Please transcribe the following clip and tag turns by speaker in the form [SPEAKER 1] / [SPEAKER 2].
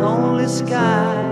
[SPEAKER 1] Only sky.